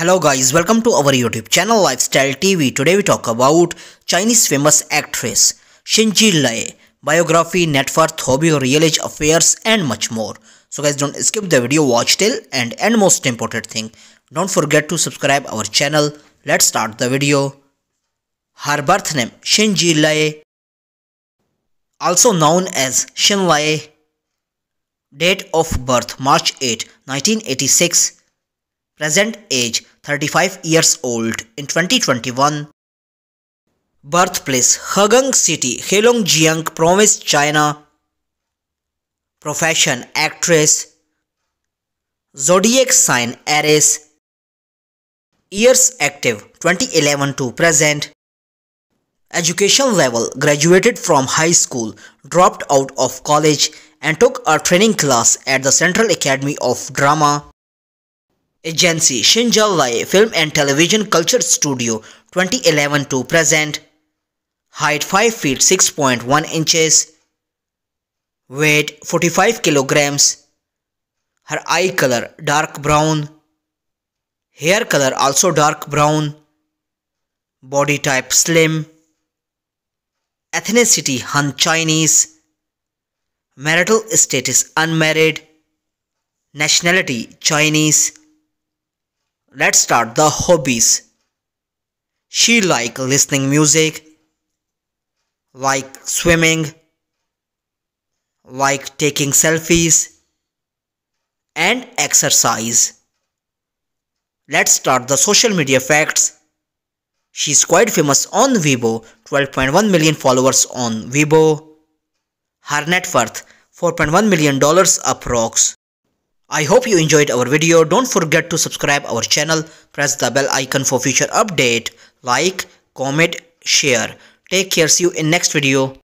Hello guys, welcome to our YouTube channel Lifestyle TV. Today we talk about Chinese famous actress Xin Zhi Lei, biography, net worth, hobby, real age affairs and much more. So guys don't skip the video, watch till end and most important thing, don't forget to subscribe our channel. Let's start the video. Her birth name Xin Zhi Lei, also known as Xin Lei. Date of birth March 8, 1986 present age 35 years old in 2021 birthplace Hegang City Heilongjiang province China. Profession actress. Zodiac sign Aries. Years active 2011 to present. Education level graduated from high school dropped out of college and took a training class at the Central Academy of Drama Agency Xin Zhi Lei Film and Television Culture Studio 2011 to present. Height 5 feet 6.1 inches. Weight 45 kilograms. Her eye color dark brown. Hair color also dark brown. Body type slim. Ethnicity Han Chinese. Marital status unmarried. Nationality Chinese Let's start the hobbies. She like listening music, like swimming, like taking selfies and exercise. Let's start the social media facts. She's quite famous on Weibo, 12.1 million followers on Weibo. Her net worth $4.1 million approx. I hope you enjoyed our video. Don't forget to subscribe our channel. Press the bell icon for future update. Like, comment, share. Take care. See you in next video.